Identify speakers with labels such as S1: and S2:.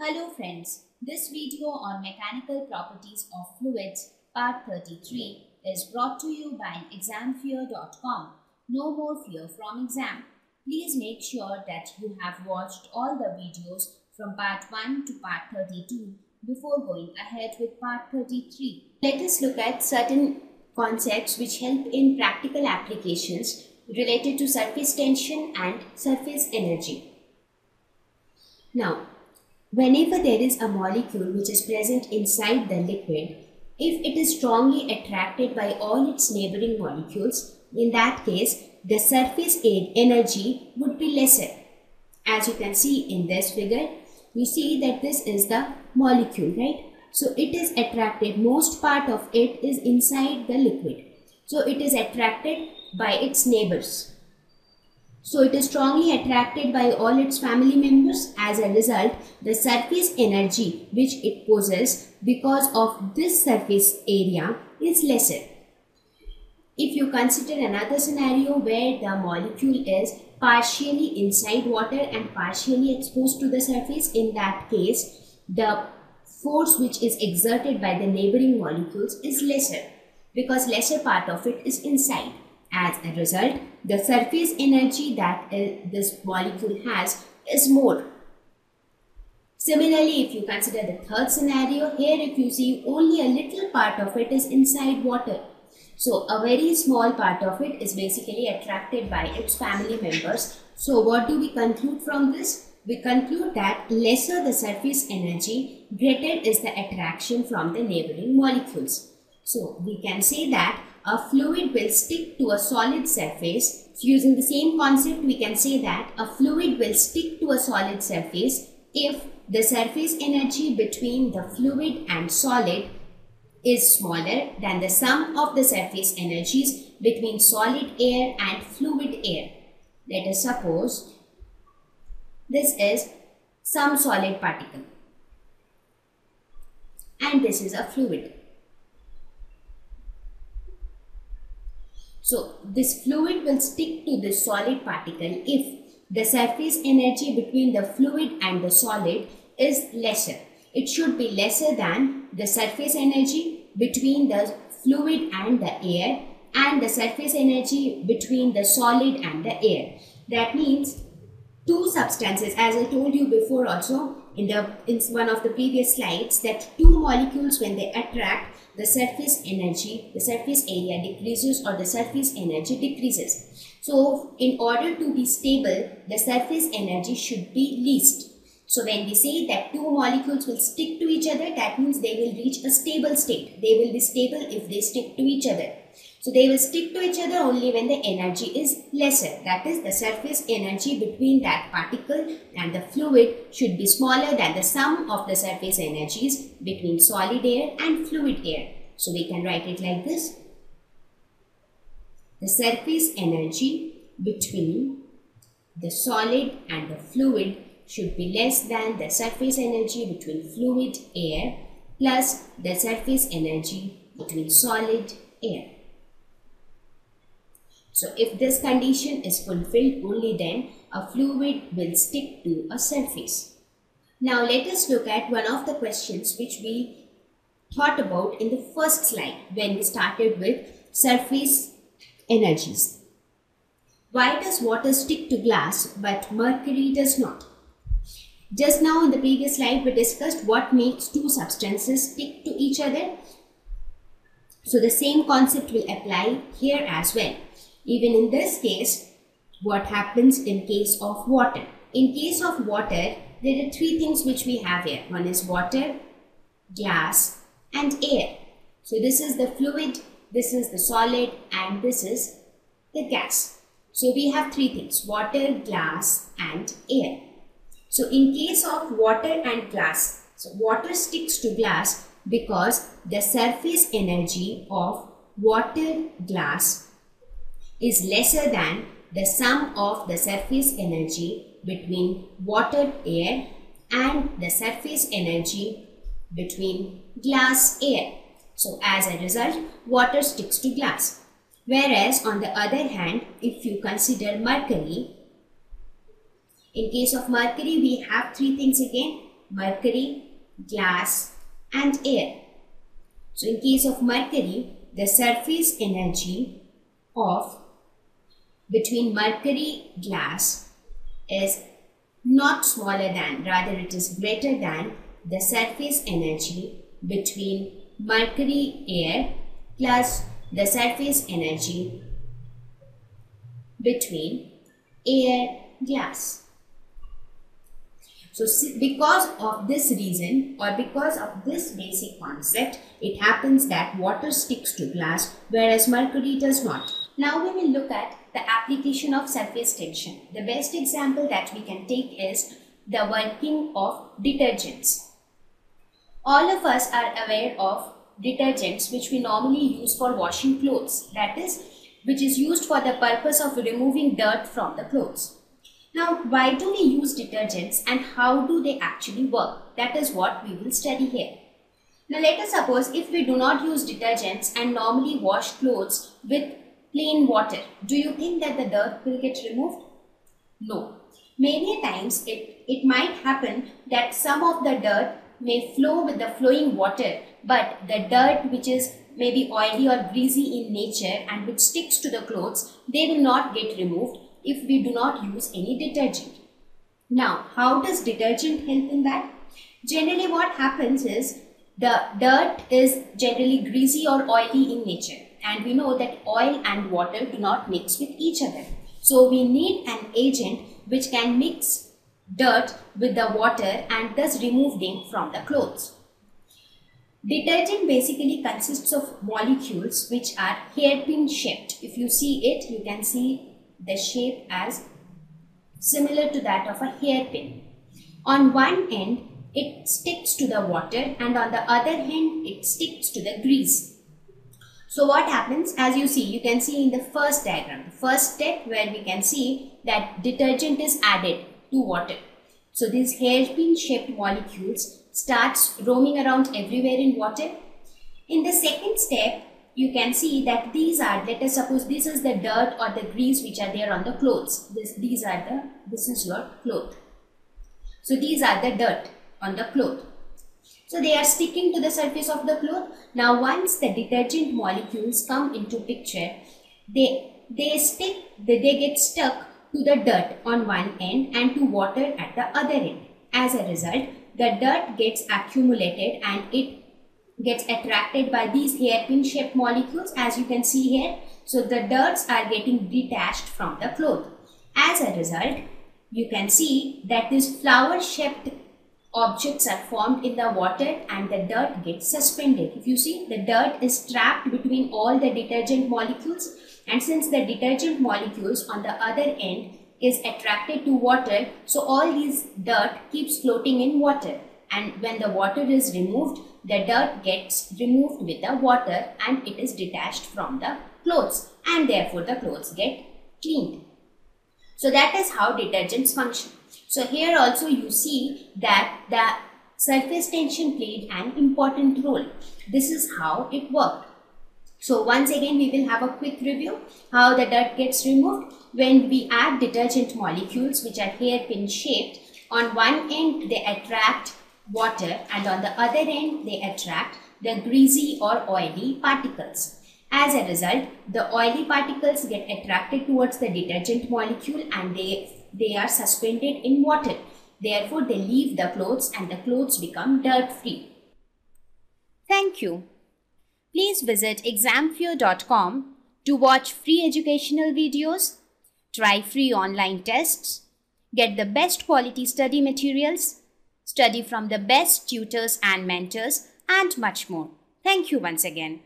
S1: Hello friends, this video on mechanical properties of fluids part 33 is brought to you by examfear.com. No more fear from exam. Please make sure that you have watched all the videos from part 1 to part 32 before going ahead with part 33. Let us look at certain concepts which help in practical applications related to surface tension and surface energy. Now, whenever there is a molecule which is present inside the liquid, if it is strongly attracted by all its neighboring molecules, in that case, the surface energy would be lesser. As you can see in this figure, we see that this is the molecule, right? So it is attracted, most part of it is inside the liquid. So it is attracted by its neighbors. So it is strongly attracted by all its family members. As a result, the surface energy which it possesses because of this surface area is lesser. If you consider another scenario where the molecule is partially inside water and partially exposed to the surface, in that case, the force which is exerted by the neighboring molecules is lesser because lesser part of it is inside. As a result, the surface energy that uh, this molecule has is more. Similarly, if you consider the third scenario, here if you see only a little part of it is inside water. So a very small part of it is basically attracted by its family members. So what do we conclude from this? We conclude that lesser the surface energy, greater is the attraction from the neighboring molecules. So we can say that a fluid will stick to a solid surface. So using the same concept, we can say that a fluid will stick to a solid surface if the surface energy between the fluid and solid is smaller than the sum of the surface energies between solid air and fluid air. Let us suppose this is some solid particle and this is a fluid. So this fluid will stick to the solid particle if the surface energy between the fluid and the solid is lesser. It should be lesser than the surface energy between the fluid and the air and the surface energy between the solid and the air. That means two substances as I told you before also in the in one of the previous slides that two molecules when they attract the surface energy, the surface area decreases or the surface energy decreases. So, in order to be stable, the surface energy should be least. So, when we say that two molecules will stick to each other, that means they will reach a stable state. They will be stable if they stick to each other. So, they will stick to each other only when the energy is lesser. That is, the surface energy between that particle and the fluid should be smaller than the sum of the surface energies between solid air and fluid air. So, we can write it like this. The surface energy between the solid and the fluid should be less than the surface energy between fluid air plus the surface energy between solid air. So if this condition is fulfilled only then a fluid will stick to a surface. Now let us look at one of the questions which we thought about in the first slide when we started with surface energies. Why does water stick to glass but mercury does not? Just now in the previous slide we discussed what makes two substances stick to each other. So the same concept will apply here as well. Even in this case, what happens in case of water? In case of water, there are three things which we have here. One is water, glass and air. So this is the fluid, this is the solid and this is the gas. So we have three things, water, glass and air. So in case of water and glass, so water sticks to glass because the surface energy of water glass is lesser than the sum of the surface energy between water air and the surface energy between glass air. So as a result, water sticks to glass. Whereas on the other hand, if you consider mercury, in case of mercury, we have three things again. mercury, glass and air. So in case of mercury, the surface energy of between mercury glass is not smaller than, rather it is greater than the surface energy between mercury air plus the surface energy between air glass. So because of this reason or because of this basic concept, it happens that water sticks to glass whereas mercury does not. Now we will look at the application of surface tension. The best example that we can take is the working of detergents. All of us are aware of detergents which we normally use for washing clothes. That is, which is used for the purpose of removing dirt from the clothes. Now, why do we use detergents and how do they actually work? That is what we will study here. Now, let us suppose if we do not use detergents and normally wash clothes with plain water, do you think that the dirt will get removed? No. Many times it, it might happen that some of the dirt may flow with the flowing water, but the dirt which is maybe oily or greasy in nature and which sticks to the clothes, they will not get removed if we do not use any detergent. Now, how does detergent help in that? Generally what happens is the dirt is generally greasy or oily in nature and we know that oil and water do not mix with each other. So we need an agent which can mix dirt with the water and thus remove them from the clothes. Detergent basically consists of molecules which are hairpin shaped. If you see it, you can see the shape as similar to that of a hairpin. On one end, it sticks to the water and on the other hand, it sticks to the grease. So what happens as you see, you can see in the first diagram, the first step where we can see that detergent is added to water. So these hairpin shaped molecules starts roaming around everywhere in water. In the second step, you can see that these are, let us suppose this is the dirt or the grease which are there on the clothes. This, these are the, this is your cloth. So these are the dirt on the cloth. So they are sticking to the surface of the cloth. Now once the detergent molecules come into picture, they, they stick, they, they get stuck to the dirt on one end and to water at the other end. As a result, the dirt gets accumulated and it gets attracted by these hairpin shaped molecules as you can see here. So the dirts are getting detached from the cloth. As a result, you can see that this flower shaped objects are formed in the water and the dirt gets suspended. If you see, the dirt is trapped between all the detergent molecules and since the detergent molecules on the other end is attracted to water, so all these dirt keeps floating in water and when the water is removed, the dirt gets removed with the water and it is detached from the clothes and therefore the clothes get cleaned. So that is how detergents function. So here also you see that the surface tension played an important role. This is how it worked. So once again we will have a quick review how the dirt gets removed when we add detergent molecules which are hairpin shaped. On one end they attract water and on the other end they attract the greasy or oily particles. As a result, the oily particles get attracted towards the detergent molecule and they, they are suspended in water. Therefore, they leave the clothes and the clothes become dirt free. Thank you. Please visit examfear.com to watch free educational videos, try free online tests, get the best quality study materials, study from the best tutors and mentors, and much more. Thank you once again.